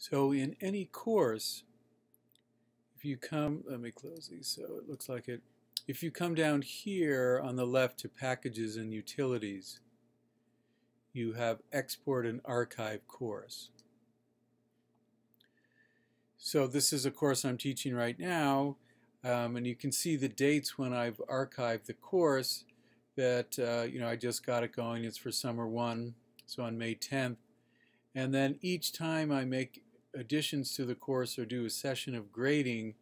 So in any course, if you come, let me close these so it looks like it. If you come down here on the left to Packages and Utilities, you have Export and Archive course. So this is a course I'm teaching right now, um, and you can see the dates when I've archived the course that, uh, you know, I just got it going. It's for Summer 1, so on May 10th. And then each time I make additions to the course or do a session of grading,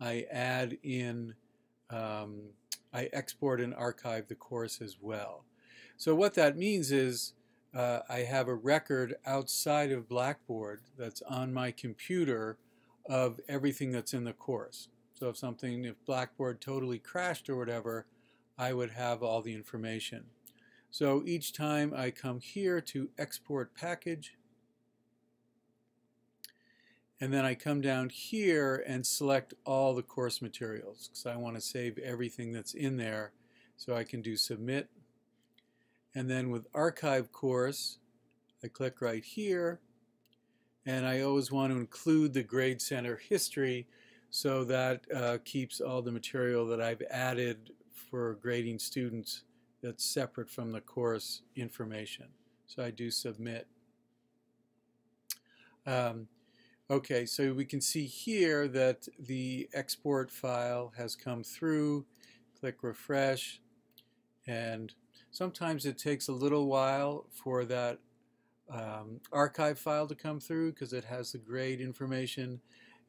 I add in, um, I export and archive the course as well. So what that means is uh, I have a record outside of Blackboard that's on my computer of everything that's in the course. So if something, if Blackboard totally crashed or whatever, I would have all the information. So each time I come here to export package, and then I come down here and select all the course materials because I want to save everything that's in there. So I can do submit. And then with archive course, I click right here. And I always want to include the Grade Center history so that uh, keeps all the material that I've added for grading students that's separate from the course information. So I do submit. Um, Okay, so we can see here that the export file has come through. Click refresh and sometimes it takes a little while for that um, archive file to come through because it has the grade information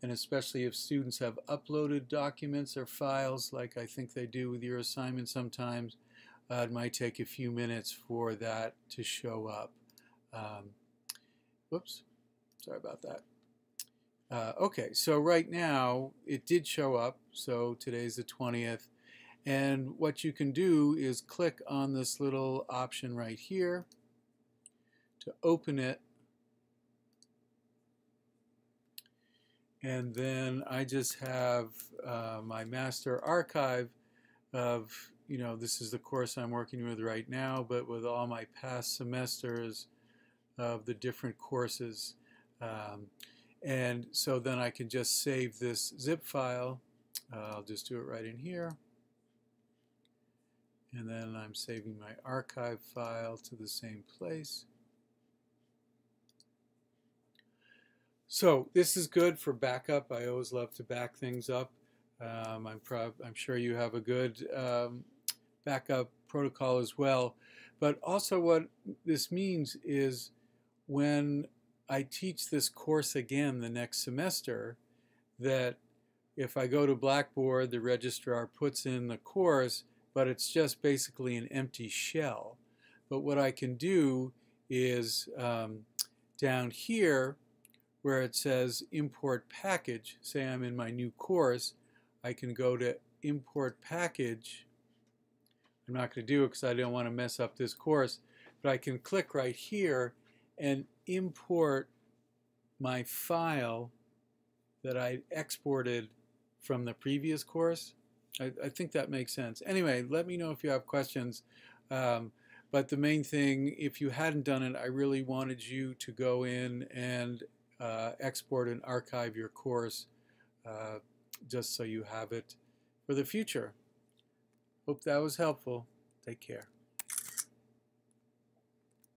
and especially if students have uploaded documents or files like I think they do with your assignment sometimes uh, it might take a few minutes for that to show up. Um, whoops, sorry about that. Uh, okay, so right now it did show up. So today's the 20th. And what you can do is click on this little option right here to open it. And then I just have uh, my master archive of, you know, this is the course I'm working with right now, but with all my past semesters of the different courses. Um, and so then I can just save this zip file. Uh, I'll just do it right in here. And then I'm saving my archive file to the same place. So this is good for backup. I always love to back things up. Um, I'm, I'm, sure you have a good um, backup protocol as well. But also what this means is when I teach this course again the next semester that if I go to Blackboard, the registrar puts in the course, but it's just basically an empty shell. But what I can do is um, down here where it says import package, say I'm in my new course, I can go to import package. I'm not going to do it because I don't want to mess up this course, but I can click right here and import my file that I exported from the previous course. I, I, think that makes sense. Anyway, let me know if you have questions. Um, but the main thing, if you hadn't done it, I really wanted you to go in and uh, export and archive your course uh, just so you have it for the future. Hope that was helpful. Take care.